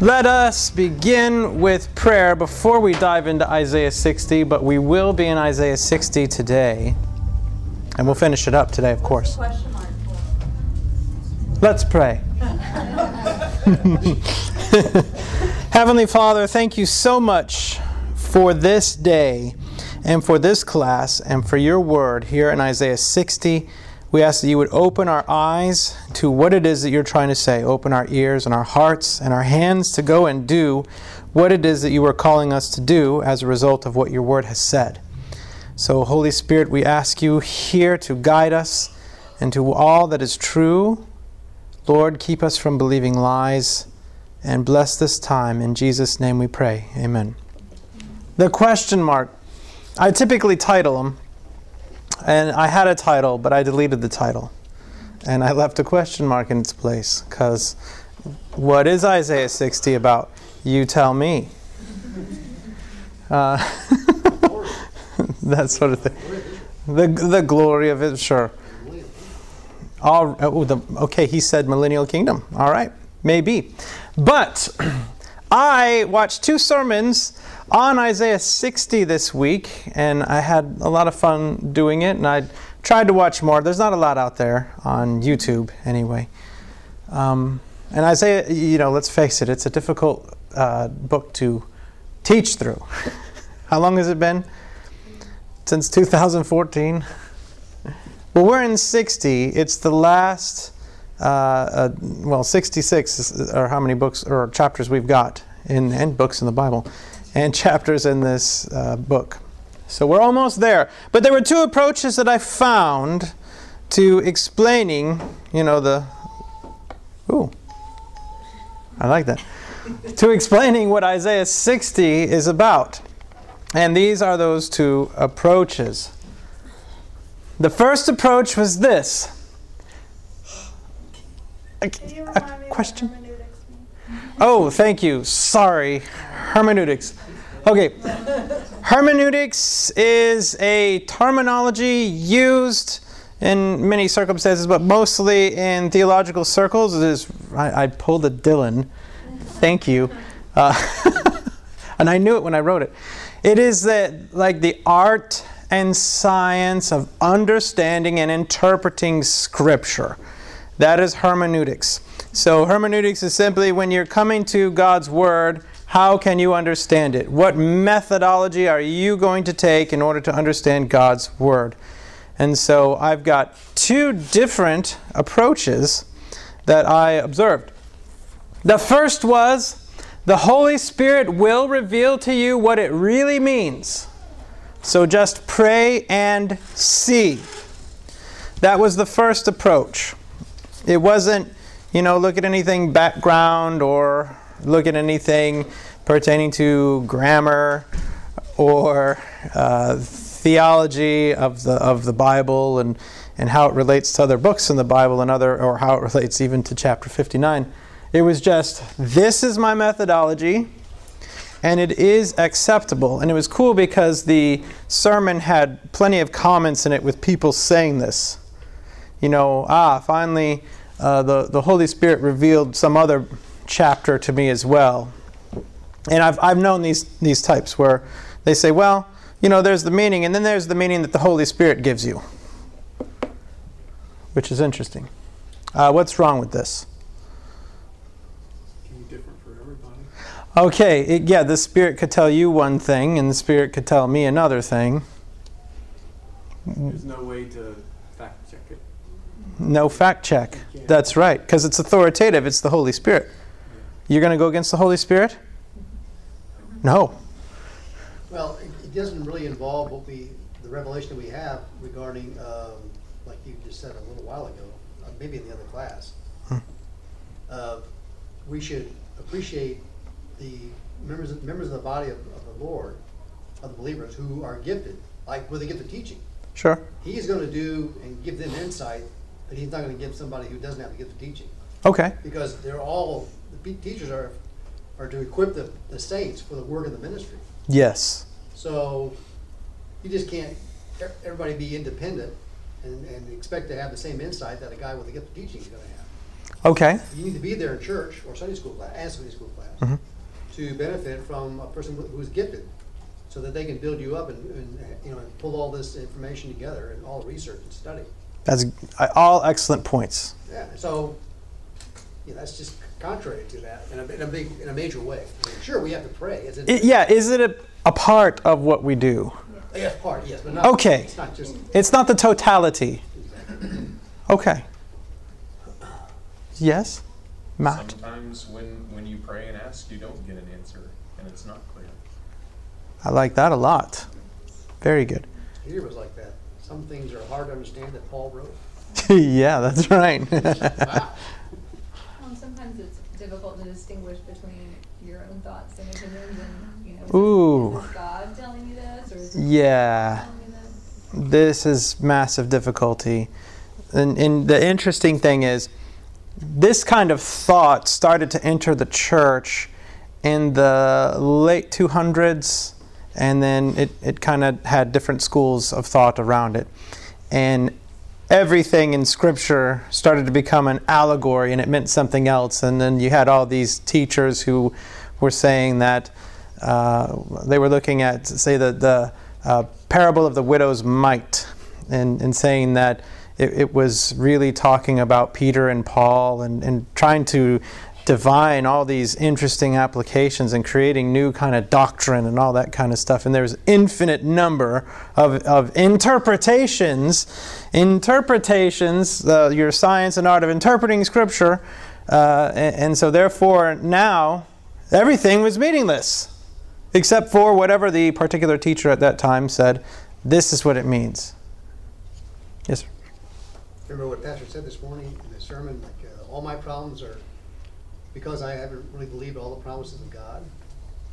Let us begin with prayer before we dive into Isaiah 60, but we will be in Isaiah 60 today. And we'll finish it up today, of course. Let's pray. Heavenly Father, thank you so much for this day and for this class and for your word here in Isaiah 60. We ask that you would open our eyes to what it is that you're trying to say. Open our ears and our hearts and our hands to go and do what it is that you are calling us to do as a result of what your word has said. So, Holy Spirit, we ask you here to guide us into all that is true. Lord, keep us from believing lies and bless this time. In Jesus' name we pray. Amen. The question mark. I typically title them and I had a title, but I deleted the title. And I left a question mark in its place because what is Isaiah 60 about? You tell me. Uh, that sort of thing. The, the glory of it, sure. All, oh, the, okay, he said millennial kingdom. All right, maybe. But I watched two sermons on Isaiah 60 this week, and I had a lot of fun doing it, and I tried to watch more. There's not a lot out there on YouTube, anyway. Um, and Isaiah, you know, let's face it, it's a difficult uh, book to teach through. How long has it been? Since 2014? Well, we're in 60. It's the last, uh, uh, well, 66 are how many books or chapters we've got in and books in the Bible and chapters in this uh, book. So we're almost there. But there were two approaches that I found to explaining, you know, the. Ooh, I like that. to explaining what Isaiah 60 is about. And these are those two approaches. The first approach was this. A, a question? Oh, thank you. Sorry. Hermeneutics. Okay. Hermeneutics is a terminology used in many circumstances, but mostly in theological circles. It is, I, I pulled a Dillon. Thank you. Uh, and I knew it when I wrote it. It is that, like the art and science of understanding and interpreting Scripture. That is hermeneutics. So, hermeneutics is simply when you're coming to God's Word how can you understand it? What methodology are you going to take in order to understand God's Word? And so I've got two different approaches that I observed. The first was the Holy Spirit will reveal to you what it really means. So just pray and see. That was the first approach. It wasn't, you know, look at anything background or look at anything pertaining to grammar or uh, theology of the of the Bible and and how it relates to other books in the Bible and other or how it relates even to chapter 59. It was just this is my methodology and it is acceptable. And it was cool because the sermon had plenty of comments in it with people saying this. You know, ah, finally uh, the, the Holy Spirit revealed some other chapter to me as well. And I've, I've known these, these types where they say, well, you know, there's the meaning, and then there's the meaning that the Holy Spirit gives you, which is interesting. Uh, what's wrong with this? Okay, it, yeah, the Spirit could tell you one thing, and the Spirit could tell me another thing. There's no way to fact check it. No fact check. That's right, because it's authoritative, it's the Holy Spirit. You're going to go against the Holy Spirit? No. Well, it, doesn't really involve what we, the revelation that we have regarding, um, like you just said a little while ago, uh, maybe in the other class. Hmm. Uh, we should appreciate the members, of- members of the body of, of the Lord, of the believers who are gifted, like with the gift of teaching. Sure. He's going to do and give them insight that he's not going to give somebody who doesn't have the gift of teaching. Okay. Because they're all, the teachers are, are to equip the, the saints for the work of the ministry. Yes. So you just can't, everybody be independent and, and expect to have the same insight that a guy with a gift of teaching is going to have. Okay. You need to be there in church or Sunday school class and Sunday school class Mhm. to benefit from a person who is gifted, so that they can build you up and, and you know and pull all this information together and all research and study. That's uh, all excellent points. Yeah. So, you know, that's just contrary to that in a, in a big in a major way. I mean, sure, we have to pray. Is it? I- yeah, is it a, a part of what we do? yes, part. Yes, but not. Okay. It's not just. It's not the totality. Okay. Yes? Matt? Sometimes when, when you pray and ask, you don't get an answer, and it's not clear. I like that a lot. Very good. Peter was like that. Some things are hard to understand that Paul wrote. yeah, that's right. Wow. Um, sometimes it's difficult to distinguish between your own thoughts and opinions and, you know, Ooh. is this God telling you this or is this yeah. this? This is massive difficulty. And, and the interesting thing is, this kind of thought started to enter the church in the late 200s, and then it, it kind of had different schools of thought around it. And everything in Scripture started to become an allegory, and it meant something else. And then you had all these teachers who were saying that uh, they were looking at, say, the, the uh, parable of the widow's mite, and, and saying that it, it was really talking about Peter and Paul and, and trying to divine all these interesting applications and creating new kind of doctrine and all that kind of stuff. And there's infinite number of, of interpretations, interpretations, uh, your science and art of interpreting Scripture. Uh, and, and so therefore now everything was meaningless except for whatever the particular teacher at that time said, this is what it means. Yes, sir. Remember what Pastor said this morning in the sermon? Like, uh, all my problems are because I haven't really believed all the promises of God.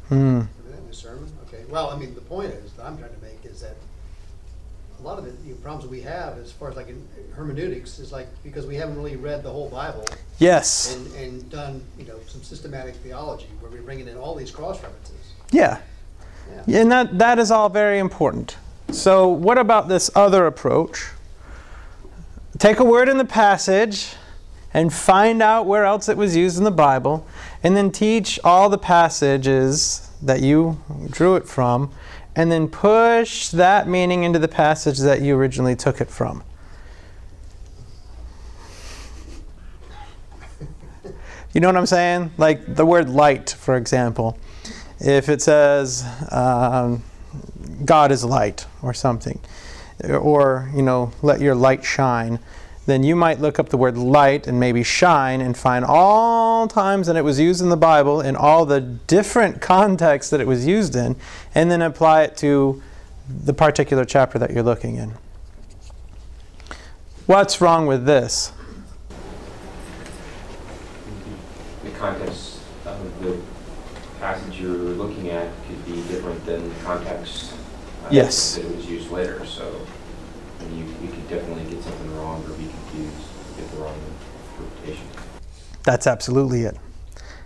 Hmm. Remember that in the sermon? Okay. Well, I mean, the point is that I'm trying to make is that a lot of the problems we have, as far as like in hermeneutics, is like because we haven't really read the whole Bible Yes. and, and done you know some systematic theology where we're bringing in all these cross references. Yeah. Yeah. Yeah, And that, that is all very important. So, what about this other approach? Take a word in the passage and find out where else it was used in the Bible, and then teach all the passages that you drew it from, and then push that meaning into the passage that you originally took it from. You know what I'm saying? Like the word light, for example. If it says um, God is light or something, or, you know, let your light shine, then you might look up the word light and maybe shine and find all times that it was used in the Bible in all the different contexts that it was used in, and then apply it to the particular chapter that you're looking in. What's wrong with this? the context of the passage you're looking at could be different than the context uh, Yes. that it was used later. So I mean, you, you could definitely get something wrong or be confused, get the wrong interpretation. That's absolutely it.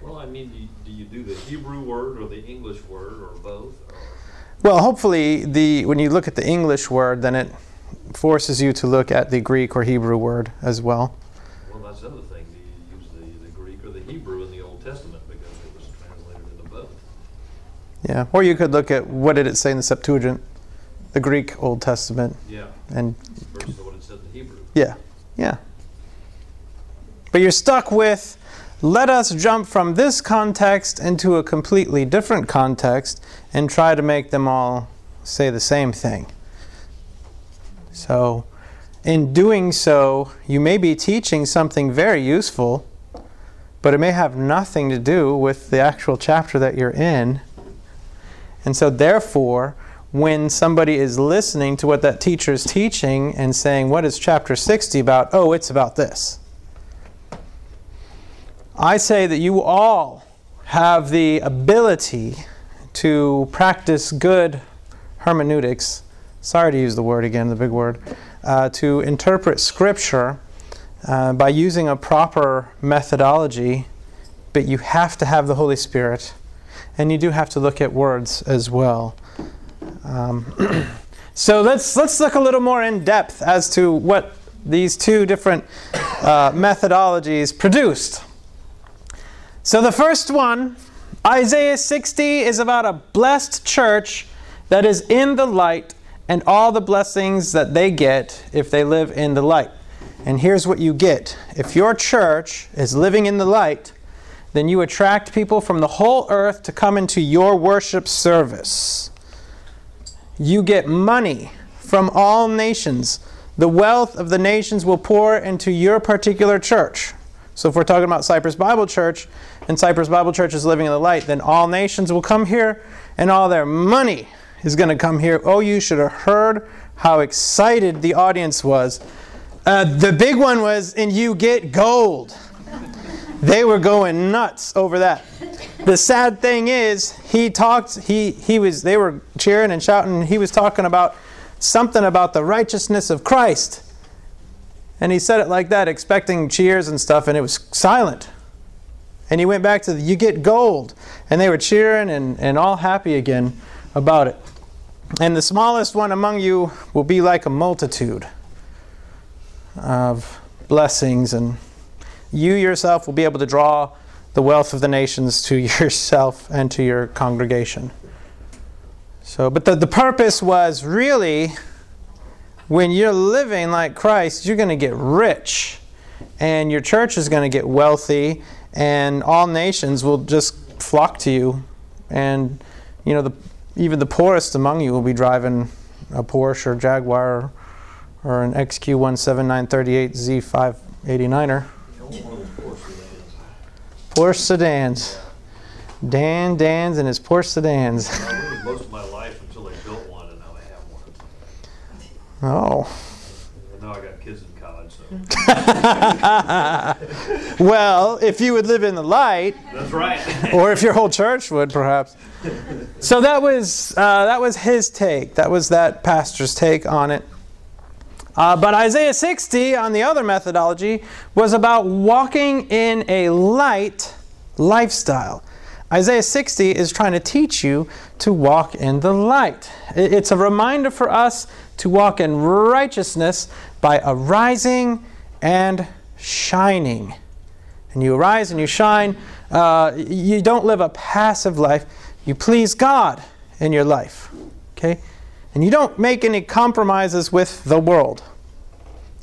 Well, I mean, do you, do you do the Hebrew word or the English word or both? Or, Well, hopefully, the when you look at the English word, then it forces you to look at the Greek or Hebrew word as well. well, that's the other thing. Do you use the, the Greek or the Hebrew in the Old Testament because it was translated into both? Yeah. Or you could look at what did it say in the Septuagint, the Greek Old Testament, Yeah. and Versus what it said in Hebrew. yeah, yeah. But you're stuck with let us jump from this context into a completely different context and try to make them all say the same thing. So, in doing so, you may be teaching something very useful, but it may have nothing to do with the actual chapter that you're in. And so, therefore, when somebody is listening to what that teacher is teaching and saying, What is chapter 60 about? Oh, it's about this. I say that you all have the ability to practice good hermeneutics. Sorry to use the word again, the big word. Uh, to interpret Scripture uh, by using a proper methodology, but you have to have the Holy Spirit, and you do have to look at words as well. Um, so let's let's look a little more in depth as to what these two different uh, methodologies produced. So the first one, Isaiah 60, is about a blessed church that is in the light and all the blessings that they get if they live in the light. And here's what you get if your church is living in the light, then you attract people from the whole earth to come into your worship service. You get money from all nations. The wealth of the nations will pour into your particular church. So, if we're talking about Cypress Bible Church, and Cypress Bible Church is living in the light, then all nations will come here, and all their money is going to come here. Oh, you should have heard how excited the audience was. Uh, the big one was, and you get gold. They were going nuts over that. The sad thing is, he talked, he, he was, they were cheering and shouting, he was talking about something about the righteousness of Christ. And he said it like that, expecting cheers and stuff, and it was silent. And he went back to the, you get gold. And they were cheering and, and all happy again about it. And the smallest one among you will be like a multitude of blessings, and you yourself will be able to draw the wealth of the nations to yourself and to your congregation. So, but the, the purpose was really when you're living like Christ, you're going to get rich, and your church is going to get wealthy, and all nations will just flock to you. And, you know, the, even the poorest among you will be driving a Porsche or Jaguar or an XQ17938Z 589er. Porsche sedans. Dan Dan's and his Porsche sedans. I lived most of my life until they built one, and now they have one. Oh. And now I got kids in college, so. well, if you would live in the light, That's right. or if your whole church would, perhaps. So that was uh, that was his take. That was that pastor's take on it. Uh, but Isaiah 60, on the other methodology, was about walking in a light lifestyle. Isaiah 60 is trying to teach you to walk in the light. It's a reminder for us to walk in righteousness by arising and shining. And you arise and you shine. Uh, you don't live a passive life. You please God in your life. Okay? And you don't make any compromises with the world.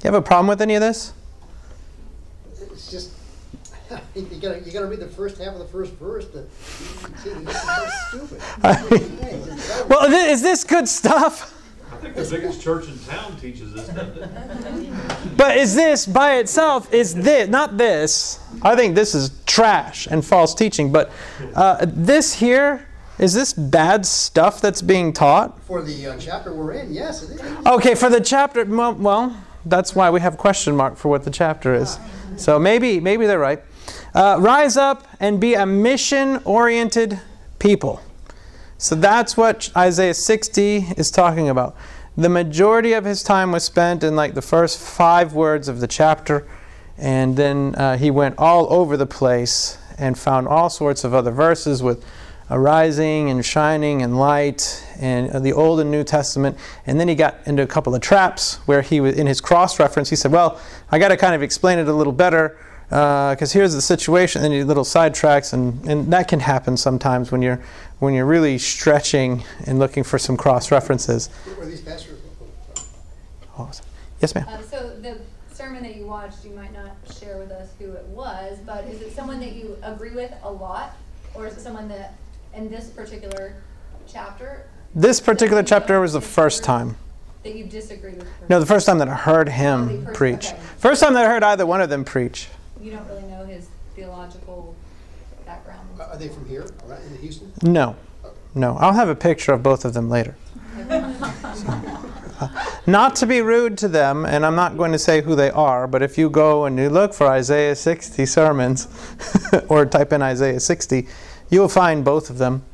You have a problem with any of this? It's just, you gotta, you gotta read the first half of the first verse to, see, it's so stupid. Hey, just- Well, is this good stuff? I think the biggest church in town teaches this, doesn't it? But is this by itself, is this, not this, I think this is trash and false teaching, but uh, this here, is this bad stuff that's being taught? For the uh, chapter we're in, yes, it is. Okay, for the chapter, well, well, that's why we have question mark for what the chapter is. So maybe, maybe they're right. Uh, rise up and be a mission-oriented people. So that's what Isaiah 60 is talking about. The majority of his time was spent in like the first five words of the chapter, and then uh, he went all over the place and found all sorts of other verses with arising and shining and light and uh, the Old and New Testament. And then he got into a couple of traps where he was in his cross reference. He said, "Well, I got to kind of explain it a little better." because here's the situation, and you little sidetracks, and, and that can happen sometimes when you're when you're really stretching and looking for some cross references. Were these pastors? Oh, yes, ma'am. Uh, so the sermon that you watched, you might not share with us who it was, but is it someone that you agree with a lot, or is it someone that, in this particular chapter, This particular chapter was the first time. that you disagree with? No, the first time that I heard oh, him Oh, first- preach. okay. First time that I heard either one of them preach. You don't really know his theological background. Are are they from here, right, in Houston? No, no. I'll have a picture of both of them later. Not to be rude to them, and I'm not going to say who they are, but if you go and you look for Isaiah 60 sermons, or type in Isaiah 60, you'll find both of them.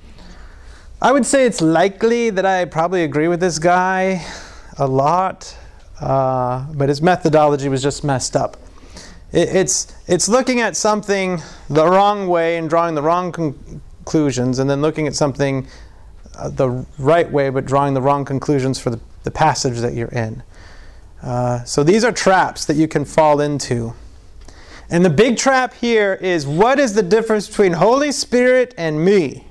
I would say it's likely that I probably agree with this guy a lot, uh, but his methodology was just messed up. It, it's, it's looking at something the wrong way and drawing the wrong conclusions, and then looking at something uh, the right way but drawing the wrong conclusions for the, the passage that you're in. Uh, so these are traps that you can fall into. And the big trap here is what is the difference between Holy Spirit and me?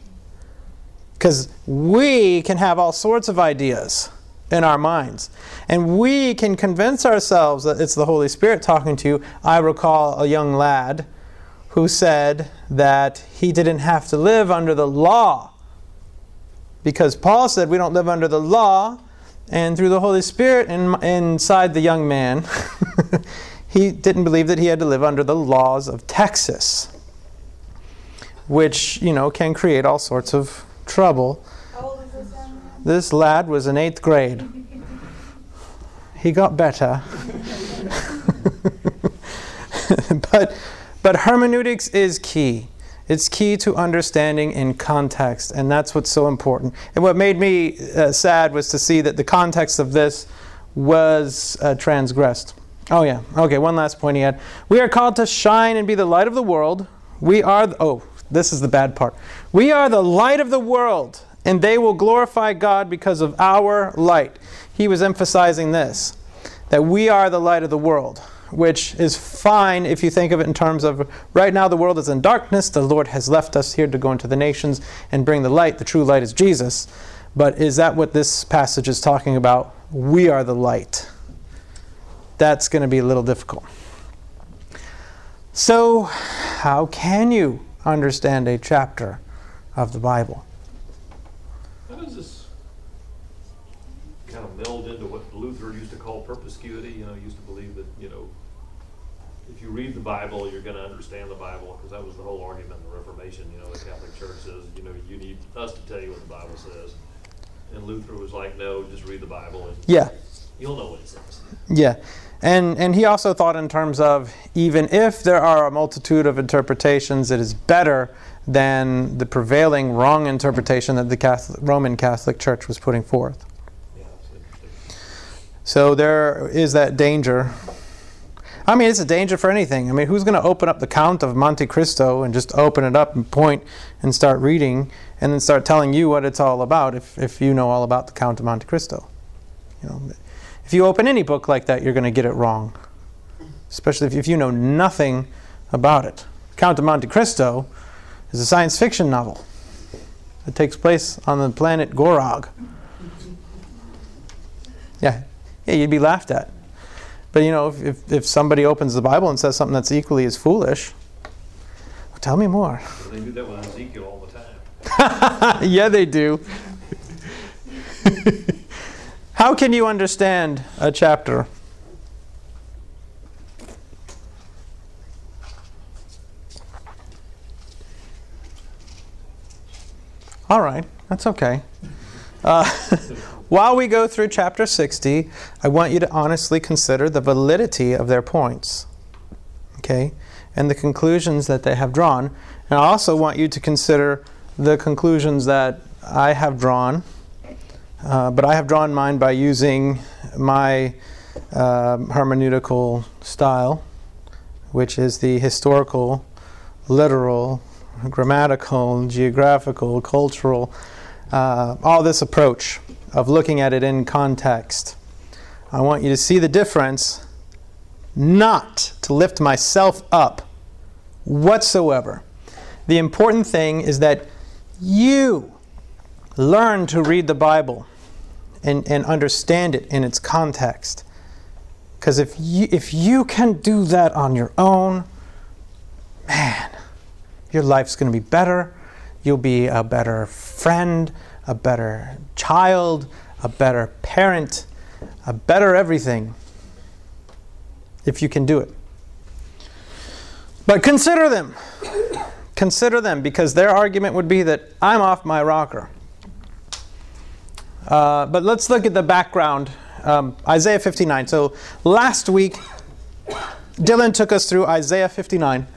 Because we can have all sorts of ideas in our minds. And we can convince ourselves that it's the Holy Spirit talking to you. I recall a young lad who said that he didn't have to live under the law. Because Paul said we don't live under the law, and through the Holy Spirit in, inside the young man, he didn't believe that he had to live under the laws of Texas, which, you know, can create all sorts of trouble. How old is this? This lad was in eighth grade. He got better. but, but hermeneutics is key. It's key to understanding in context, and that's what's so important. And what made me uh, sad was to see that the context of this was uh, transgressed. Oh, yeah. Okay, one last point he had. We are called to shine and be the light of the world. We are, the, oh, this is the bad part. We are the light of the world, and they will glorify God because of our light. He was emphasizing this that we are the light of the world which is fine if you think of it in terms of right now the world is in darkness. The Lord has left us here to go into the nations and bring the light. The true light is Jesus. But is that what this passage is talking about? We are the light. That's going to be a little difficult. So, how can you understand a chapter of the Bible? How does this kind of meld into what Luther used to call perspicuity? You know, he used to believe that, you know, if you read the Bible, you're going to understand the Bible, because that was the whole argument in the Reformation. You know, the Catholic Church says, you know, you need us to tell you what the Bible says. And Luther was like, no, just read the Bible and Yeah. You'll know what it says. Yeah. And, and he also thought in terms of even if there are a multitude of interpretations, it is better than the prevailing wrong interpretation that the Catholic, Roman Catholic Church was putting forth. Yeah. So there is that danger. I mean, it's a danger for anything. I mean, who's going to open up the Count of Monte Cristo and just open it up and point and start reading and then start telling you what it's all about if, if you know all about the Count of Monte Cristo? You know, if you open any book like that, you're going to get it wrong, especially if, if you know nothing about it. Count of Monte Cristo is a science fiction novel. that takes place on the planet Gorog. Yeah, yeah, you'd be laughed at. But you know, if, if, if somebody opens the Bible and says something that's equally as foolish, well, tell me more. They do that with Ezekiel all the time. yeah, they do. How can you understand a chapter? All right, that's okay. Uh, while we go through chapter 60, I want you to honestly consider the validity of their points, okay, and the conclusions that they have drawn. And I also want you to consider the conclusions that I have drawn, uh, but I have drawn mine by using my um hermeneutical style, which is the historical, literal, grammatical, geographical, cultural, uh, all this approach of looking at it in context. I want you to see the difference, not to lift myself up whatsoever. The important thing is that you learn to read the Bible and, and understand it in its context. Because if you, if you can do that on your own, man, your life's going to be better. You'll be a better friend, a better child, a better parent, a better everything if you can do it. But consider them. Consider them because their argument would be that I'm off my rocker. Uh, but let's look at the background. Um, Isaiah 59. So last week, Dillon took us through Isaiah 59.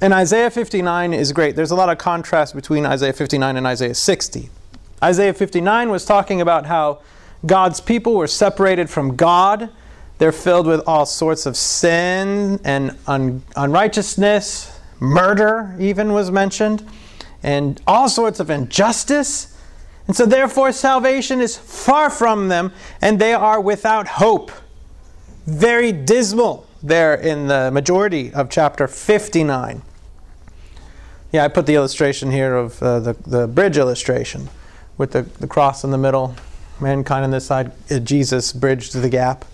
And Isaiah 59 is great. There's a lot of contrast between Isaiah 59 and Isaiah 60. Isaiah 59 was talking about how God's people were separated from God. They're filled with all sorts of sin and un- unrighteousness. Murder, even, was mentioned. And all sorts of injustice. And so, therefore, salvation is far from them, and they are without hope. very dismal there in the majority of chapter 59. Yeah, I put the illustration here of uh, the, the bridge illustration with the, the cross in the middle, mankind on this side, uh, Jesus bridged the gap.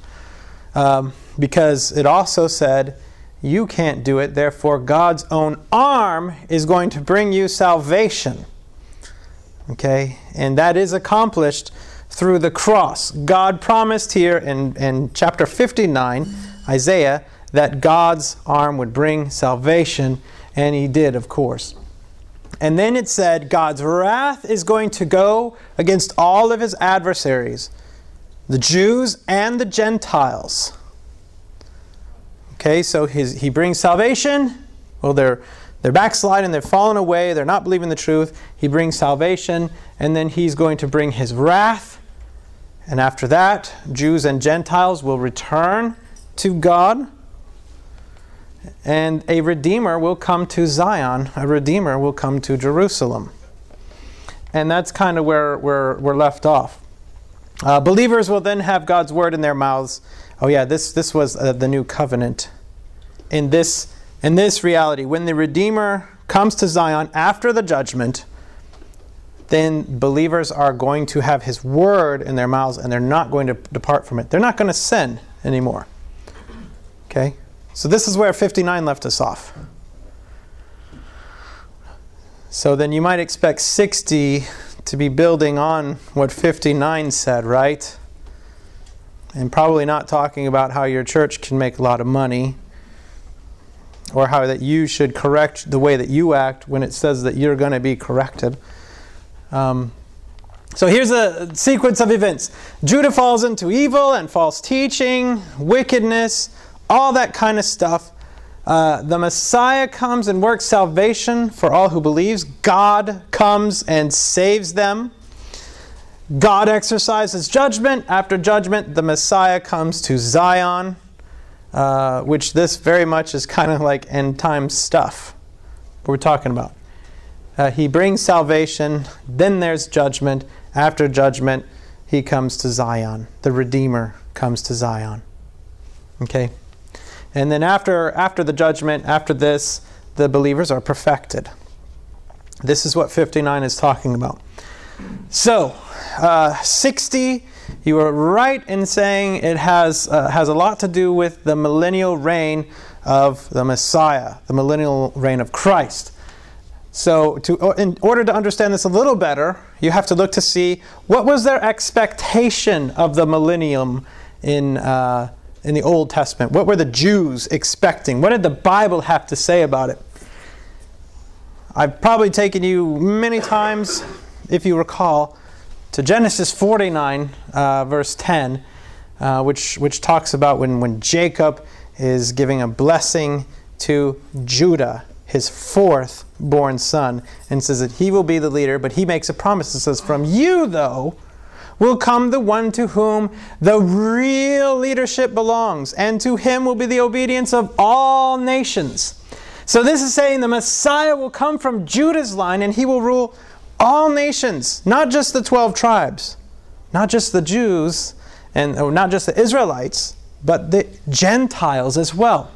Um, because it also said, You can't do it, therefore, God's own arm is going to bring you salvation. Okay? And that is accomplished through the cross. God promised here in, in chapter 59, Isaiah, that God's arm would bring salvation, and He did, of course. And then it said, God's wrath is going to go against all of His adversaries, the Jews and the Gentiles. Okay, so his, He brings salvation. Well, they're they're backsliding, they're fallen away, they're not believing the truth. He brings salvation, and then he's going to bring his wrath. And after that, Jews and Gentiles will return to God. And a Redeemer will come to Zion, a Redeemer will come to Jerusalem. And that's kind of where we're, we're left off. Uh, believers will then have God's word in their mouths. Oh, yeah, this, this was uh, the new covenant. In this in this reality, when the Redeemer comes to Zion after the judgment, then believers are going to have His word in their mouths and they're not going to depart from it. They're not going to sin anymore. Okay? So this is where 59 left us off. So then you might expect 60 to be building on what 59 said, right? And probably not talking about how your church can make a lot of money or how that you should correct the way that you act when it says that you're going to be corrected. Um, so here's a sequence of events Judah falls into evil and false teaching, wickedness, all that kind of stuff. Uh, the Messiah comes and works salvation for all who believes. God comes and saves them. God exercises judgment. After judgment, the Messiah comes to Zion uh, which this very much is kind of like end time stuff we're talking about. Uh, he brings salvation, then there's judgment. After judgment, he comes to Zion. The Redeemer comes to Zion. Okay? And then after, after the judgment, after this, the believers are perfected. This is what 59 is talking about. So, uh, 60 you are right in saying it has, uh, has a lot to do with the millennial reign of the Messiah, the millennial reign of Christ. So, to, in order to understand this a little better, you have to look to see what was their expectation of the millennium in, uh, in the Old Testament. What were the Jews expecting? What did the Bible have to say about it? I've probably taken you many times, if you recall, to Genesis 49, uh, verse 10, uh, which, which talks about when, when Jacob is giving a blessing to Judah, his fourth born son, and says that he will be the leader, but he makes a promise and says, From you, though, will come the one to whom the real leadership belongs, and to him will be the obedience of all nations. So, this is saying the Messiah will come from Judah's line and he will rule all nations, not just the 12 tribes, not just the Jews, and not just the Israelites, but the Gentiles as well.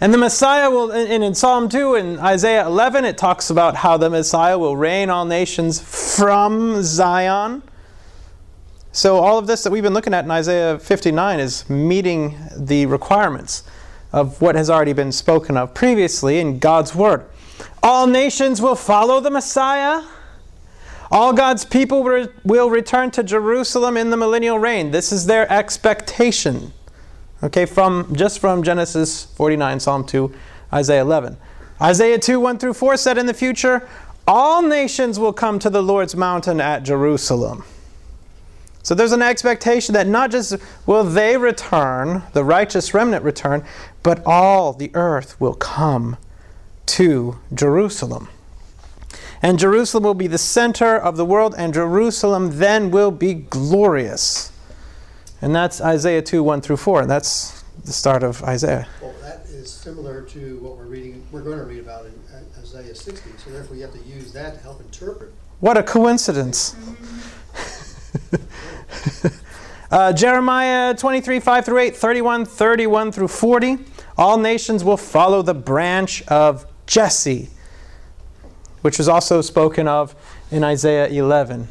And the Messiah will, and in Psalm 2 and Isaiah 11, it talks about how the Messiah will reign all nations from Zion. So, all of this that we've been looking at in Isaiah 59 is meeting the requirements of what has already been spoken of previously in God's Word. All nations will follow the Messiah. All God's people will return to Jerusalem in the millennial reign. This is their expectation. Okay, from just from Genesis 49, Psalm 2, Isaiah 11. Isaiah 2, 1 through 4 said in the future, all nations will come to the Lord's mountain at Jerusalem. So there's an expectation that not just will they return, the righteous remnant return, but all the earth will come to Jerusalem. And Jerusalem will be the center of the world, and Jerusalem then will be glorious. And that's Isaiah 2 1 through 4. And that's the start of Isaiah. Well, that is similar to what we're reading, we're going to read about in Isaiah 60. So therefore, you have to use that to help interpret. What a coincidence. Uh, Jeremiah 23, 5 through 8, 31, 31 through 40. All nations will follow the branch of Jesse, which was also spoken of in Isaiah 11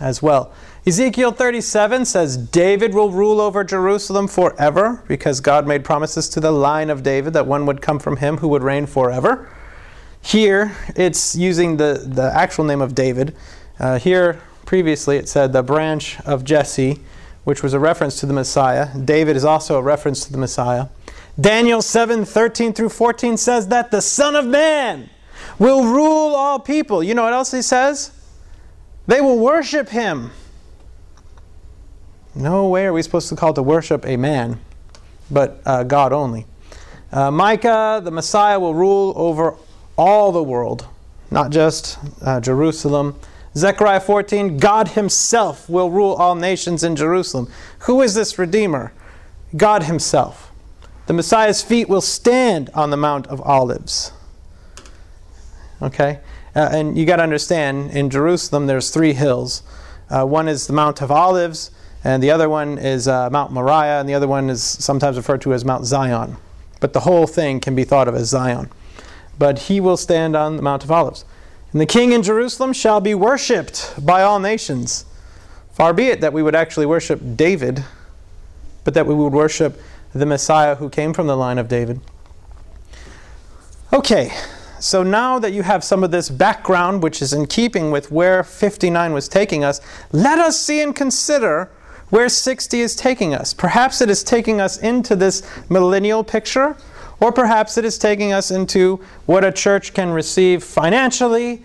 as well. Ezekiel 37 says David will rule over Jerusalem forever because God made promises to the line of David that one would come from him who would reign forever. Here, it's using the, the actual name of David. Uh, here, previously, it said the branch of Jesse, which was a reference to the Messiah. David is also a reference to the Messiah. Daniel 7 13 through 14 says that the Son of Man will rule all people. You know what else he says? They will worship him. No way are we supposed to call to worship a man, but uh, God only. Uh, Micah, the Messiah, will rule over all the world, not just uh, Jerusalem. Zechariah 14, God Himself will rule all nations in Jerusalem. Who is this Redeemer? God Himself. The Messiah's feet will stand on the Mount of Olives. Okay? Uh, and you got to understand, in Jerusalem, there's three hills. Uh, one is the Mount of Olives, and the other one is uh, Mount Moriah, and the other one is sometimes referred to as Mount Zion. But the whole thing can be thought of as Zion. But he will stand on the Mount of Olives. And the king in Jerusalem shall be worshipped by all nations. Far be it that we would actually worship David, but that we would worship the Messiah who came from the line of David. Okay, so now that you have some of this background, which is in keeping with where 59 was taking us, let us see and consider where 60 is taking us. Perhaps it is taking us into this millennial picture, or perhaps it is taking us into what a church can receive financially,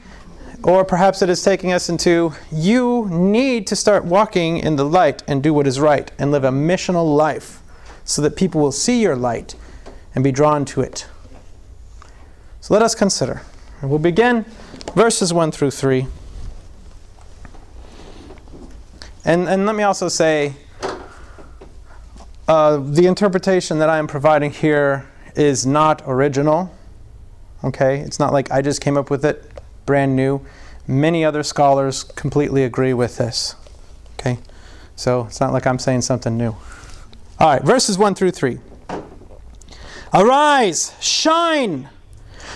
or perhaps it is taking us into you need to start walking in the light and do what is right and live a missional life so that people will see your light and be drawn to it. So let us consider. We'll begin verses 1 through 3. And, and let me also say uh, the interpretation that I am providing here is not original. Okay? It's not like I just came up with it brand new. Many other scholars completely agree with this. Okay? So it's not like I'm saying something new. All right, verses 1 through 3. Arise, shine,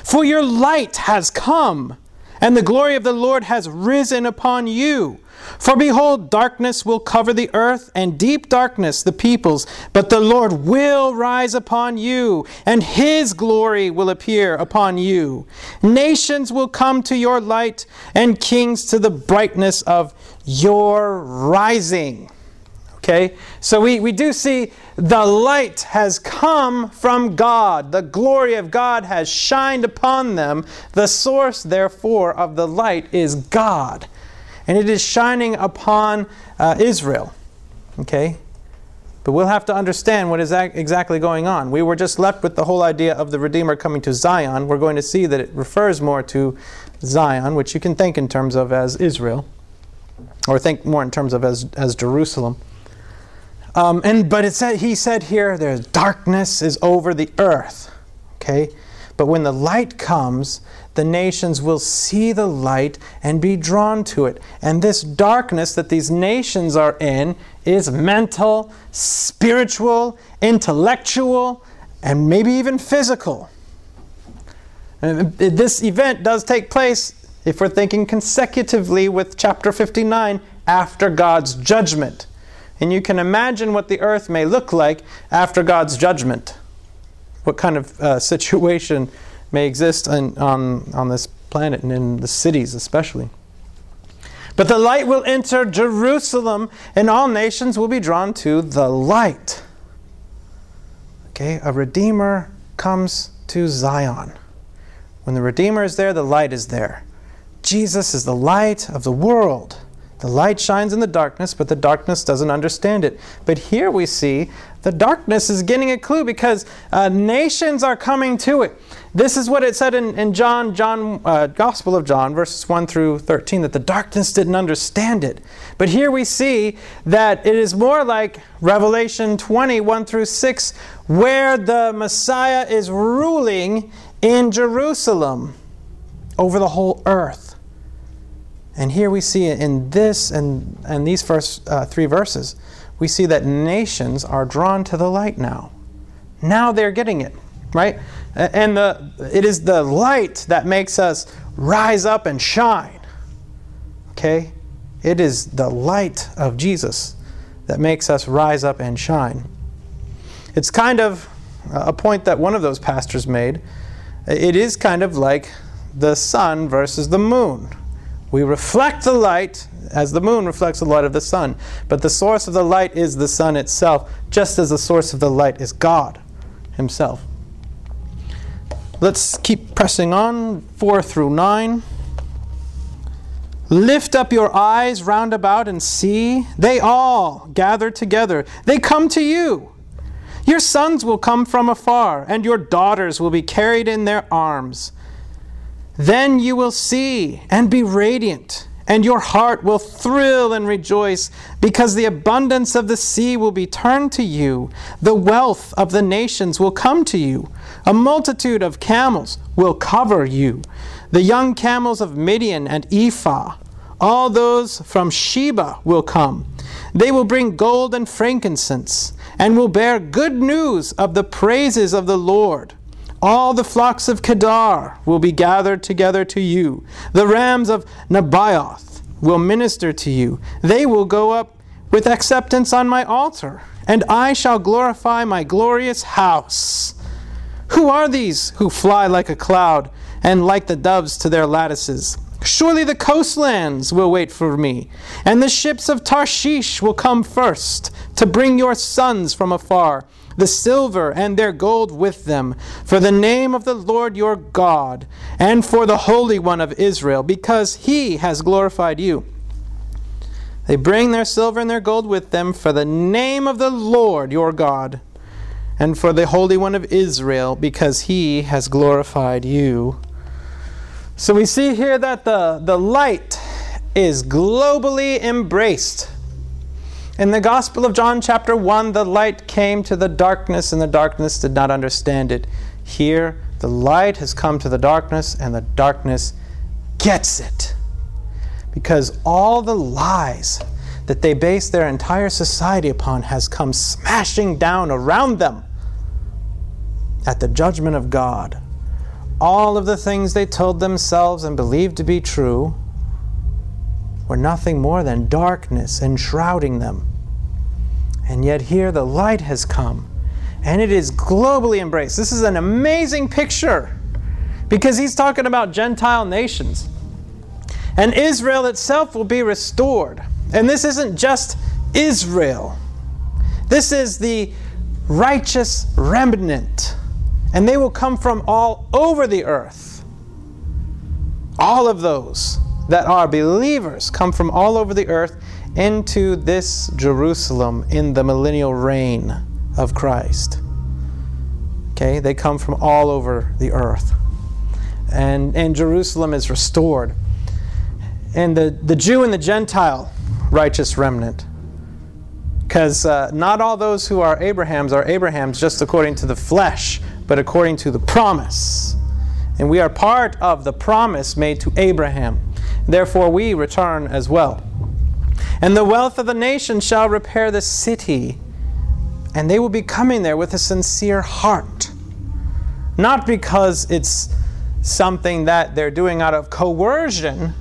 for your light has come, and the glory of the Lord has risen upon you. For behold, darkness will cover the earth, and deep darkness the peoples. But the Lord will rise upon you, and his glory will appear upon you. Nations will come to your light, and kings to the brightness of your rising. Okay, so we, we do see the light has come from God. The glory of God has shined upon them. The source, therefore, of the light is God and it is shining upon uh, Israel. Okay? But we'll have to understand what is exactly going on. We were just left with the whole idea of the Redeemer coming to Zion. We're going to see that it refers more to Zion, which you can think in terms of as Israel, or think more in terms of as, as Jerusalem. Um, and but it said he said here, there's darkness is over the earth. Okay, but when the light comes, the nations will see the light and be drawn to it. And this darkness that these nations are in is mental, spiritual, intellectual, and maybe even physical. And this event does take place, if we're thinking consecutively with chapter 59, after God's judgment. And you can imagine what the earth may look like after God's judgment. What kind of uh, situation may exist in, on, on this planet and in the cities especially. But the light will enter Jerusalem, and all nations will be drawn to the light. Okay, a Redeemer comes to Zion. When the Redeemer is there, the light is there. Jesus is the light of the world. The light shines in the darkness, but the darkness doesn't understand it. But here we see the darkness is getting a clue because uh, nations are coming to it. This is what it said in, in John, John uh, Gospel of John, verses 1 through 13, that the darkness didn't understand it. But here we see that it is more like Revelation 20, 1 through 6, where the Messiah is ruling in Jerusalem over the whole earth. And here we see in this and, and these first uh, three verses we see that nations are drawn to the light now. Now they're getting it, right? And the, it is the light that makes us rise up and shine. Okay? It is the light of Jesus that makes us rise up and shine. It's kind of a point that one of those pastors made. It is kind of like the sun versus the moon. We reflect the light as the moon reflects the light of the sun, but the source of the light is the sun itself, just as the source of the light is God Himself. Let's keep pressing on, 4 through 9. Lift up your eyes round about and see. They all gather together. They come to you. Your sons will come from afar, and your daughters will be carried in their arms. Then you will see and be radiant, and your heart will thrill and rejoice, because the abundance of the sea will be turned to you. The wealth of the nations will come to you. A multitude of camels will cover you. The young camels of Midian and Ephah, all those from Sheba will come. They will bring gold and frankincense, and will bear good news of the praises of the Lord. All the flocks of Kedar will be gathered together to you. The rams of Nebaioth will minister to you. They will go up with acceptance on my altar, and I shall glorify my glorious house. Who are these who fly like a cloud and like the doves to their lattices? Surely the coastlands will wait for me, and the ships of Tarshish will come first to bring your sons from afar, the silver and their gold with them, for the name of the Lord your God, and for the Holy One of Israel, because he has glorified you. They bring their silver and their gold with them for the name of the Lord your God, and for the Holy One of Israel, because he has glorified you. So we see here that the, the light is globally embraced. In the Gospel of John, chapter 1, the light came to the darkness, and the darkness did not understand it. Here, the light has come to the darkness, and the darkness gets it. Because all the lies that they base their entire society upon has come smashing down around them at the judgment of God all of the things they told themselves and believed to be true were nothing more than darkness enshrouding them. And yet here the light has come and it is globally embraced. This is an amazing picture because he's talking about Gentile nations. And Israel itself will be restored. And this isn't just Israel, this is the righteous remnant and they will come from all over the earth. All of those that are believers come from all over the earth into this Jerusalem in the millennial reign of Christ. Okay, they come from all over the earth. And, and Jerusalem is restored. And the, the Jew and the Gentile righteous remnant. Because uh, not all those who are Abraham's are Abraham's just according to the flesh, but according to the promise. And we are part of the promise made to Abraham. Therefore, we return as well. And the wealth of the nation shall repair the city, and they will be coming there with a sincere heart. Not because it's something that they're doing out of coercion,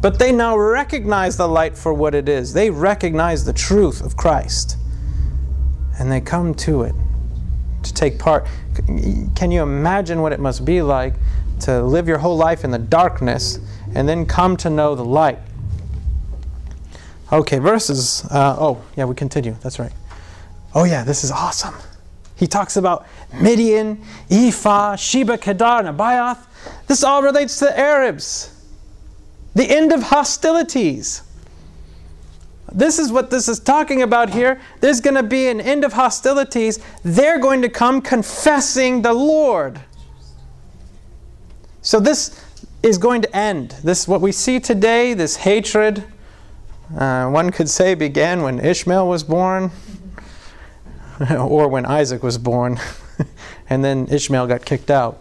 but they now recognize the light for what it is. They recognize the truth of Christ, and they come to it to take part. Can you imagine what it must be like to live your whole life in the darkness and then come to know the light? Okay, verses. Uh, oh, yeah, we continue. That's right. Oh, yeah, this is awesome. He talks about Midian, Ephah, Sheba, Kedar, Nebaioth. This all relates to the Arabs. The end of hostilities. This is what this is talking about here. There's going to be an end of hostilities. They're going to come confessing the Lord. So this is going to end. This what we see today, this hatred, uh, one could say began when Ishmael was born, or when Isaac was born, and then Ishmael got kicked out.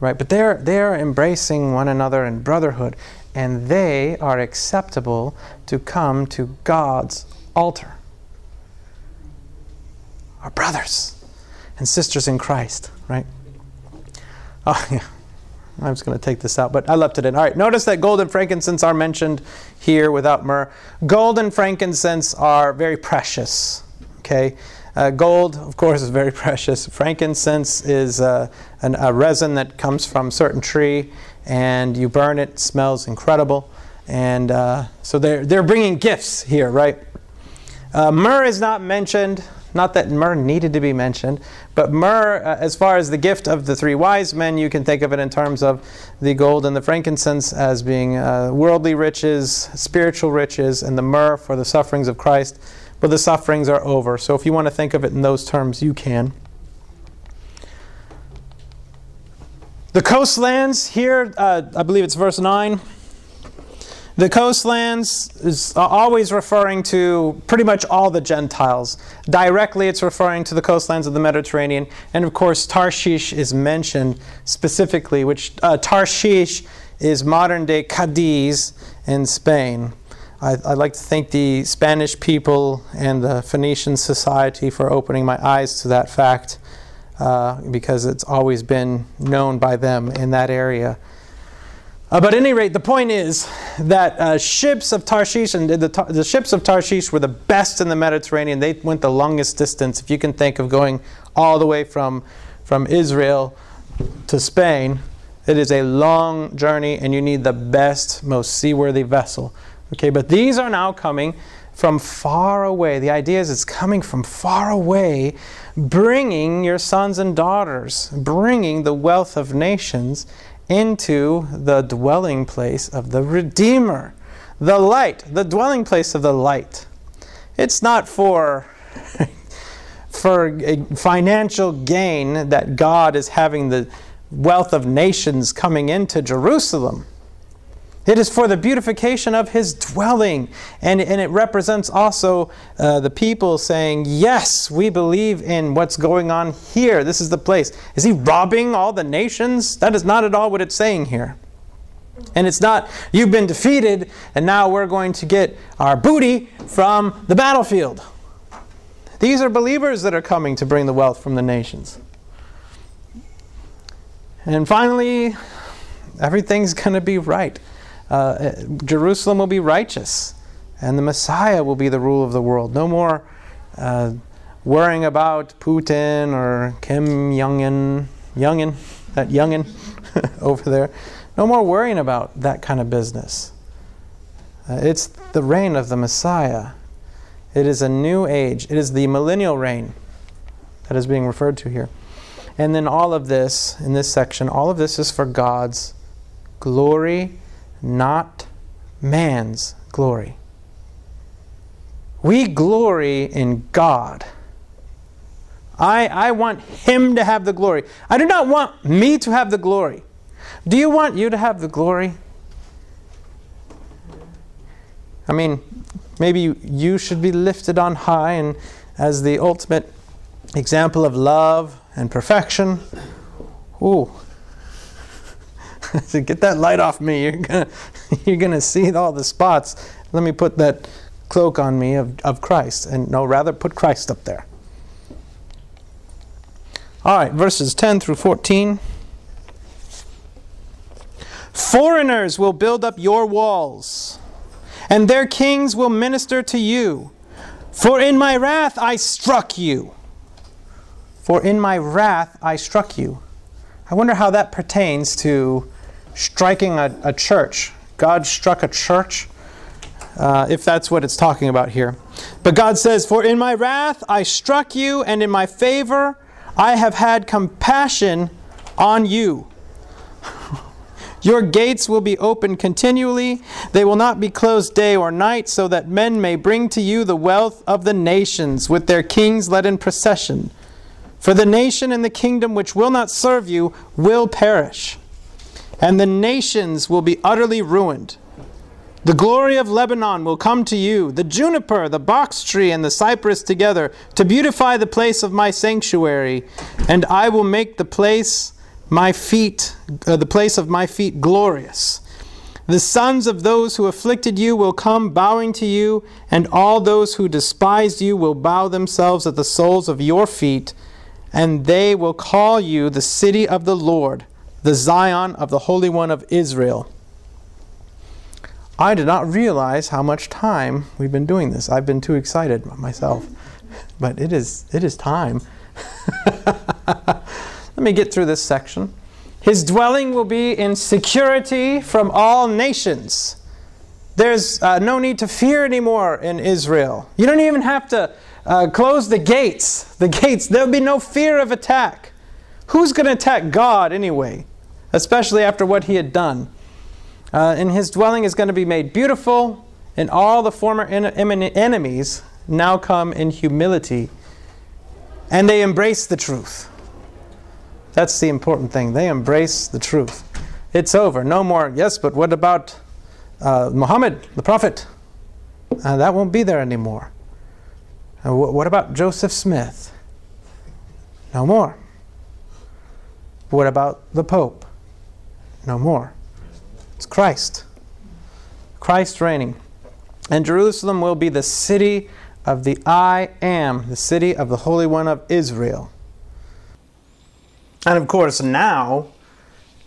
Right? But they're they're embracing one another in brotherhood and they are acceptable to come to God's altar. our brothers and sisters in Christ, right? Oh, yeah. I was going to take this out, but I left it in. All right, notice that gold and frankincense are mentioned here without myrrh. Gold and frankincense are very precious, okay? Uh, gold, of course, is very precious. Frankincense is uh, an, a resin that comes from a certain tree, and you burn it, it smells incredible. And uh, so they're, they're bringing gifts here, right? Uh, myrrh is not mentioned. Not that myrrh needed to be mentioned, but myrrh, uh, as far as the gift of the three wise men, you can think of it in terms of the gold and the frankincense as being uh, worldly riches, spiritual riches, and the myrrh for the sufferings of Christ. But the sufferings are over. So if you want to think of it in those terms, you can. The coastlands here, uh, I believe it's verse 9. The coastlands is always referring to pretty much all the Gentiles. Directly, it's referring to the coastlands of the Mediterranean. And of course, Tarshish is mentioned specifically, which uh, Tarshish is modern day Cadiz in Spain. I, would like to thank the Spanish people and the Phoenician society for opening my eyes to that fact uh, because it's always been known by them in that area. Uh, but at any rate, the point is that uh, ships of Tarshish and the, the, ships of Tarshish were the best in the Mediterranean. They went the longest distance. If you can think of going all the way from, from Israel to Spain, it is a long journey and you need the best, most seaworthy vessel. Okay, but these are now coming from far away. The idea is it's coming from far away, bringing your sons and daughters, bringing the wealth of nations into the dwelling place of the Redeemer, the light, the dwelling place of the light. It's not for for financial gain that God is having the wealth of nations coming into Jerusalem. It is for the beautification of his dwelling. And, and it represents also uh, the people saying, Yes, we believe in what's going on here. This is the place. Is he robbing all the nations? That is not at all what it's saying here. And it's not, you've been defeated, and now we're going to get our booty from the battlefield. These are believers that are coming to bring the wealth from the nations. And finally, everything's going to be right uh, Jerusalem will be righteous, and the Messiah will be the rule of the world. No more uh, worrying about Putin or Kim Jong Un, Youngin, that Youngin over there. No more worrying about that kind of business. Uh, it's the reign of the Messiah. It is a new age. It is the millennial reign that is being referred to here. And then all of this, in this section, all of this is for God's glory not man's glory. We glory in God. I, I want Him to have the glory. I do not want me to have the glory. Do you want you to have the glory? I mean, maybe you, should be lifted on high and as the ultimate example of love and perfection. Ooh, said, get that light off me. You're gonna, you're gonna see all the spots. Let me put that cloak on me of, of Christ. And no, rather put Christ up there. All right, verses 10 through 14. Foreigners will build up your walls, and their kings will minister to you. For in my wrath I struck you. For in my wrath I struck you. I wonder how that pertains to striking a, a church. God struck a church, uh, if that's what it's talking about here. But God says, For in my wrath I struck you, and in my favor I have had compassion on you. Your gates will be open continually. They will not be closed day or night, so that men may bring to you the wealth of the nations, with their kings led in procession. For the nation and the kingdom which will not serve you will perish and the nations will be utterly ruined. The glory of Lebanon will come to you, the juniper, the box tree, and the cypress together, to beautify the place of my sanctuary, and I will make the place my feet, uh, the place of my feet glorious. The sons of those who afflicted you will come bowing to you, and all those who despised you will bow themselves at the soles of your feet, and they will call you the city of the Lord, the Zion of the Holy One of Israel. I did not realize how much time we've been doing this. I've been too excited myself. But it is it is time. Let me get through this section. His dwelling will be in security from all nations. There's uh, no need to fear anymore in Israel. You don't even have to uh, close the gates. The gates, there'll be no fear of attack. Who's going to attack God anyway? Especially after what he had done. Uh, and his dwelling is going to be made beautiful, and all the former en- enemies now come in humility. And they embrace the truth. That's the important thing. They embrace the truth. It's over. No more, yes, but what about uh, Muhammad, the prophet? Uh, that won't be there anymore. Uh, wh- what about Joseph Smith? No more. What about the Pope? No more. It's Christ. Christ reigning. And Jerusalem will be the city of the I am, the city of the Holy One of Israel. And of course, now,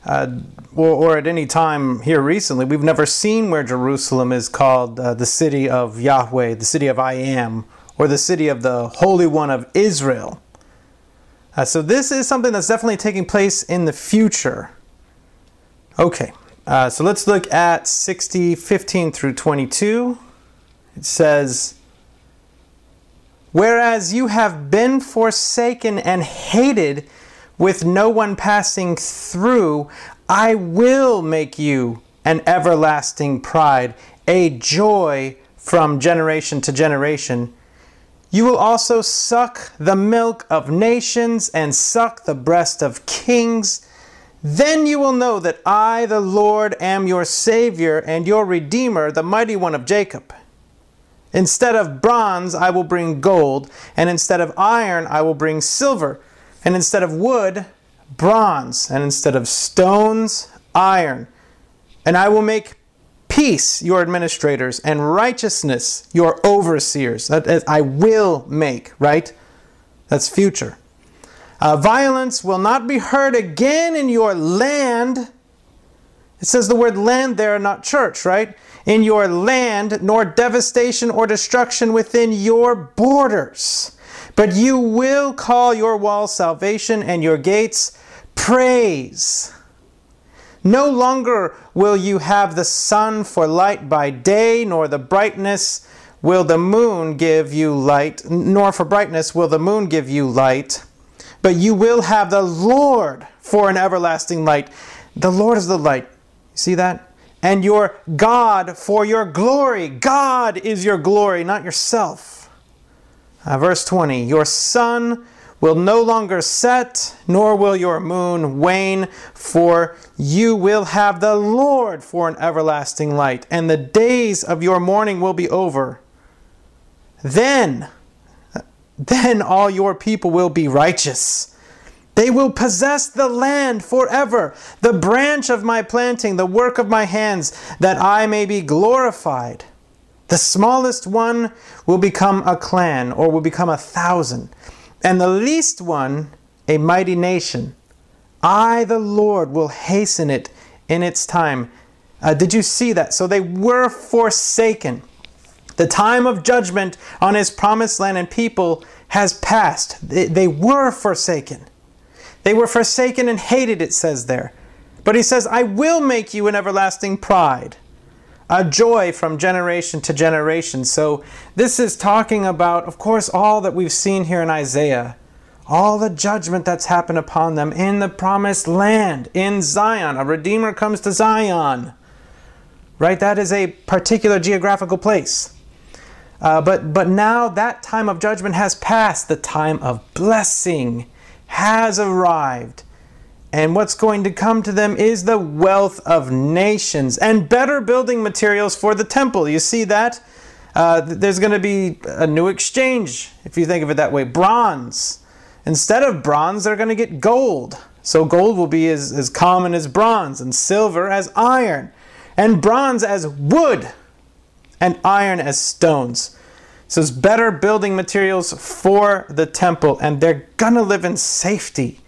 uh, or, or, at any time here recently, we've never seen where Jerusalem is called uh, the city of Yahweh, the city of I am, or the city of the Holy One of Israel. Uh, so this is something that's definitely taking place in the future. Okay, uh, so let's look at 60, 15 through 22. It says, Whereas you have been forsaken and hated, with no one passing through, I will make you an everlasting pride, a joy from generation to generation. You will also suck the milk of nations and suck the breast of kings. Then you will know that I, the Lord, am your Savior and your Redeemer, the mighty one of Jacob. Instead of bronze, I will bring gold, and instead of iron, I will bring silver and instead of wood, bronze, and instead of stones, iron. And I will make peace your administrators, and righteousness your overseers. That I will make, right? That's future. Uh, violence will not be heard again in your land. It says the word land there, not church, right? In your land, nor devastation or destruction within your borders. But you will call your walls salvation and your gates praise. No longer will you have the sun for light by day, nor the brightness will the moon give you light, nor for brightness will the moon give you light. But you will have the Lord for an everlasting light. The Lord is the light. See that? And your God for your glory. God is your glory, not yourself. Uh, verse 20 Your sun will no longer set, nor will your moon wane, for you will have the Lord for an everlasting light, and the days of your mourning will be over. Then, then all your people will be righteous. They will possess the land forever, the branch of my planting, the work of my hands, that I may be glorified. The smallest one will become a clan or will become a thousand, and the least one a mighty nation. I, the Lord, will hasten it in its time. Uh, did you see that? So they were forsaken. The time of judgment on his promised land and people has passed. They, they were forsaken. They were forsaken and hated, it says there. But he says, I will make you an everlasting pride a joy from generation to generation. So, this is talking about, of course, all that we've seen here in Isaiah, all the judgment that's happened upon them in the promised land, in Zion. A Redeemer comes to Zion, right? That is a particular geographical place. Uh, but, but now that time of judgment has passed, the time of blessing has arrived. And what's going to come to them is the wealth of nations and better building materials for the temple. You see that? Uh, there's going to be a new exchange, if you think of it that way bronze. Instead of bronze, they're going to get gold. So gold will be as, as common as bronze, and silver as iron. and bronze as wood, and iron as stones. So it's better building materials for the temple, and they're gonna live in safety.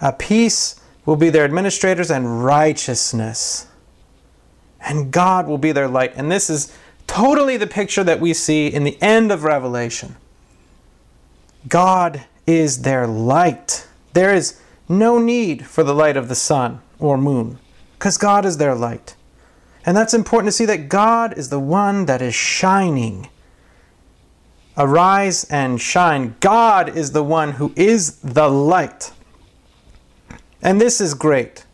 Uh, peace will be their administrators, and righteousness. And God will be their light. And this is totally the picture that we see in the end of Revelation. God is their light. There is no need for the light of the sun or moon because God is their light. And that's important to see that God is the one that is shining. Arise and shine. God is the one who is the light. And this is great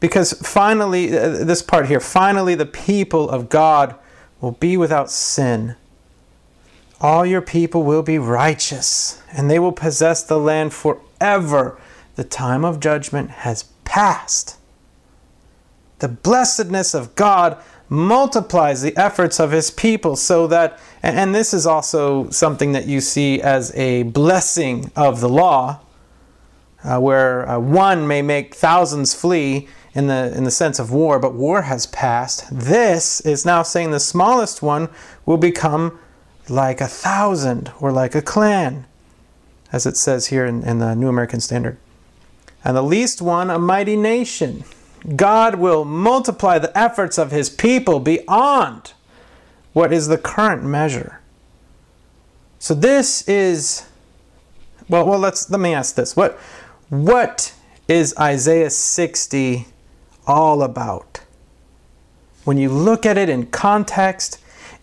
because finally, uh, this part here, finally the people of God will be without sin. All your people will be righteous, and they will possess the land forever. The time of judgment has passed. The blessedness of God multiplies the efforts of his people so that, and this is also something that you see as a blessing of the law, uh, where uh, one may make thousands flee in the, in the sense of war, but war has passed. This is now saying the smallest one will become like a thousand or like a clan, as it says here in, in the New American Standard. And the least one, a mighty nation. God will multiply the efforts of his people beyond what is the current measure. So this is well well let's let me ask this. What what is Isaiah 60 all about? When you look at it in context,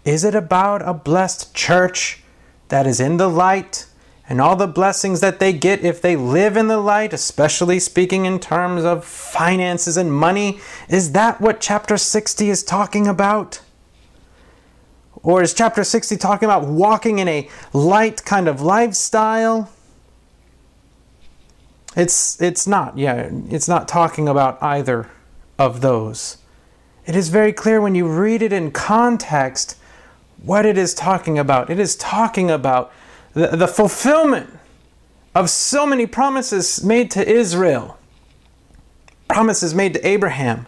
is it about a blessed church that is in the light and all the blessings that they get if they live in the light, especially speaking in terms of finances and money. Is that what chapter 60 is talking about? Or is chapter 60 talking about walking in a light kind of lifestyle? It's, it's not, yeah, it's not talking about either of those. It is very clear when you read it in context what it is talking about. It is talking about the, the fulfillment of so many promises made to Israel, promises made to Abraham,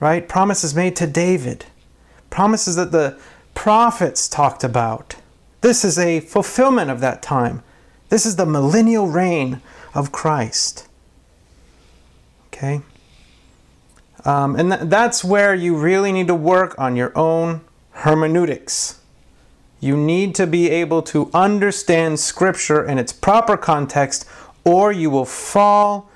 right? Promises made to David, promises that the prophets talked about. This is a fulfillment of that time. This is the millennial reign of Christ. Okay? Um, and th- that's where you really need to work on your own hermeneutics. You need to be able to understand Scripture in its proper context, or you will fall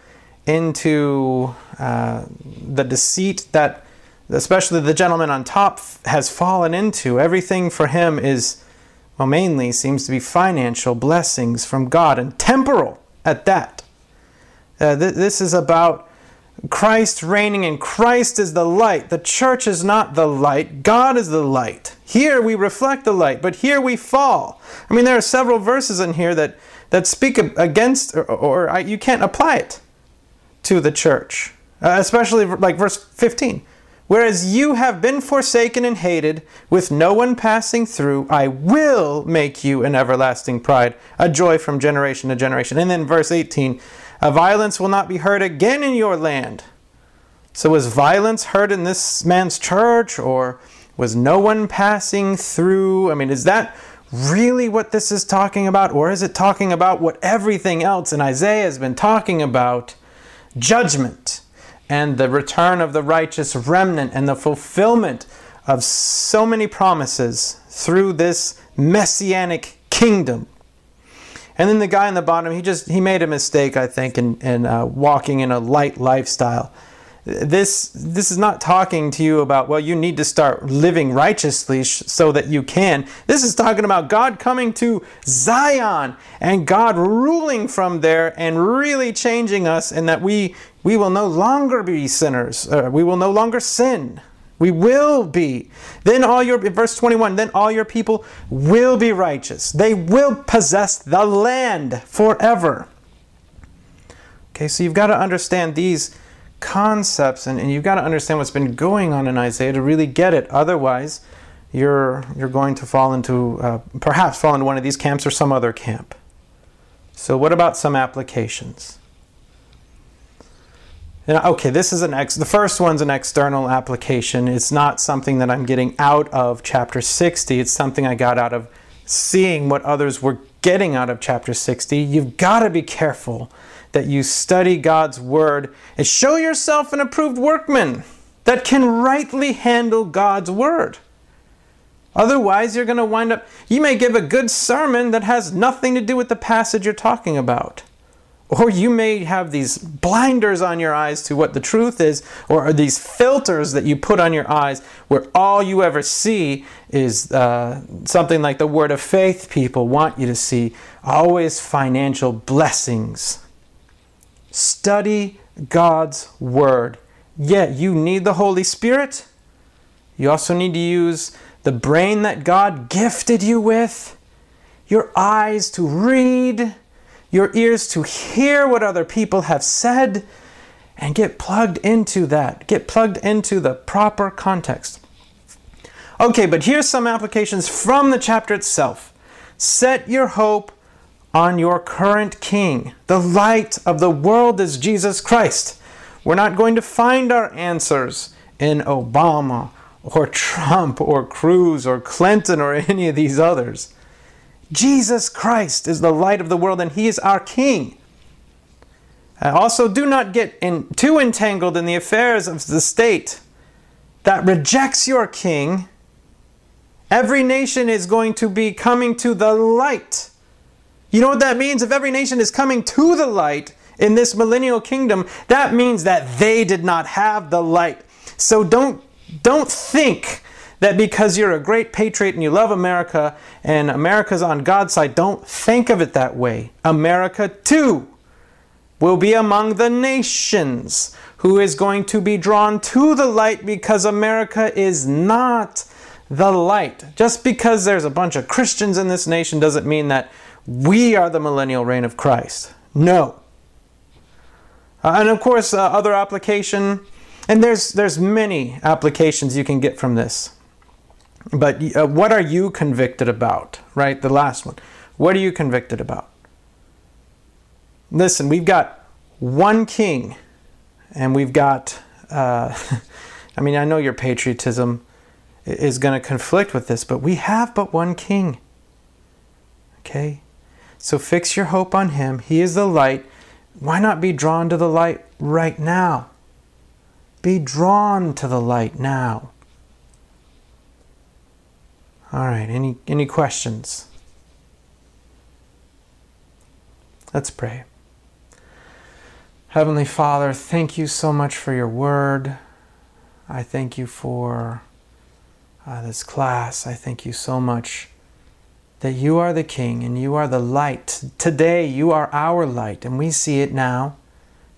into uh, the deceit that, especially the gentleman on top, has fallen into. Everything for him is, well, mainly seems to be financial blessings from God and temporal at that. Uh, th- this is about Christ reigning, and Christ is the light. The church is not the light, God is the light. Here we reflect the light, but here we fall. I mean, there are several verses in here that, that speak against, or, or, you can't apply it to the church, uh, especially like verse 15. Whereas you have been forsaken and hated, with no one passing through, I will make you an everlasting pride, a joy from generation to generation. And then verse 18 a violence will not be heard again in your land. So was violence heard in this man's church, or was no one passing through? I mean, is that really what this is talking about? Or is it talking about what everything else in Isaiah has been talking about? Judgment and the return of the righteous remnant and the fulfillment of so many promises through this messianic kingdom. And then the guy in the bottom, he just he made a mistake, I think, in, in uh, walking in a light lifestyle. This this is not talking to you about well, you need to start living righteously so that you can. This is talking about God coming to Zion and God ruling from there and really changing us, and that we we will no longer be sinners. Uh, we will no longer sin. We will be. Then all your, verse 21, then all your people will be righteous. They will possess the land forever. Okay, so you've got to understand these concepts and, and you've got to understand what's been going on in Isaiah to really get it. Otherwise, you're, you're going to fall into, uh, perhaps fall into one of these camps or some other camp. So, what about some applications? And, okay, this is an ex. The first one's an external application. It's not something that I'm getting out of chapter 60. It's something I got out of seeing what others were getting out of chapter 60. You've got to be careful that you study God's word and show yourself an approved workman that can rightly handle God's word. Otherwise, you're going to wind up, you may give a good sermon that has nothing to do with the passage you're talking about. Or you may have these blinders on your eyes to what the truth is, or these filters that you put on your eyes where all you ever see is uh, something like the word of faith people want you to see always financial blessings. Study God's word. Yet yeah, you need the Holy Spirit. You also need to use the brain that God gifted you with, your eyes to read, your ears to hear what other people have said, and get plugged into that. Get plugged into the proper context. Okay, but here's some applications from the chapter itself. Set your hope on your current king. The light of the world is Jesus Christ. We're not going to find our answers in Obama or Trump or Cruz or Clinton or any of these others. Jesus Christ is the light of the world and he is our king. Uh, also, do not get in, too entangled in the affairs of the state that rejects your king. Every nation is going to be coming to the light. You know what that means? If every nation is coming to the light in this millennial kingdom, that means that they did not have the light. So don't don't think that because you're a great patriot and you love America and America's on God's side, don't think of it that way. America too will be among the nations who is going to be drawn to the light because America is not the light. Just because there's a bunch of Christians in this nation doesn't mean that we are the millennial reign of Christ. No. Uh, and of course, uh, other application and there's, there's many applications you can get from this. But uh, what are you convicted about? Right? The last one. What are you convicted about? Listen, we've got one king, and we've got, uh, I mean, I know your patriotism is going to conflict with this, but we have but one king. Okay? So fix your hope on him. He is the light. Why not be drawn to the light right now? Be drawn to the light now. All right, any, any questions? Let's pray. Heavenly Father, thank you so much for your word. I thank you for uh, this class. I thank you so much that you are the King and you are the light. Today, you are our light, and we see it now.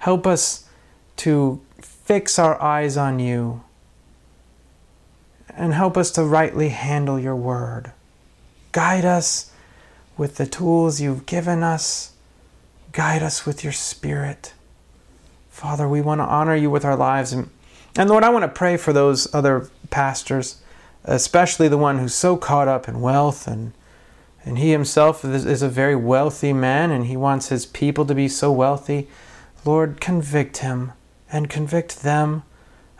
Help us to fix our eyes on you and help us to rightly handle your word. Guide us with the tools you've given us. Guide us with your spirit. Father, we want to honor you with our lives. And, and Lord, I want to pray for those other pastors, especially the one who's so caught up in wealth and and he himself is a very wealthy man and he wants his people to be so wealthy. Lord, convict him and convict them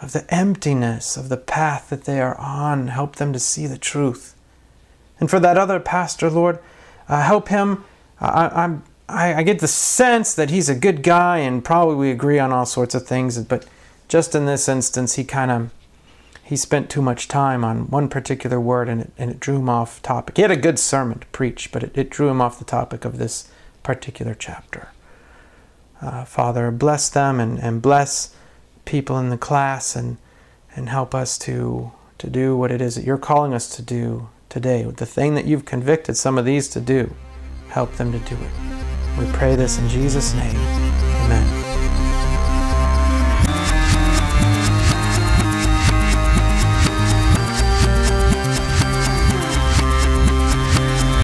of the emptiness of the path that they are on. Help them to see the truth. And for that other pastor, Lord, uh, help him. I, I, I get the sense that he's a good guy and probably we agree on all sorts of things, but just in this instance, he kind of he spent too much time on one particular word and it, and it drew him off topic. He had a good sermon to preach, but it, it drew him off the topic of this particular chapter. Uh, Father, bless them and, and bless people in the class and, and help us to, to do what it is that you're calling us to do today. The thing that you've convicted some of these to do, help them to do it. We pray this in Jesus' name. Amen.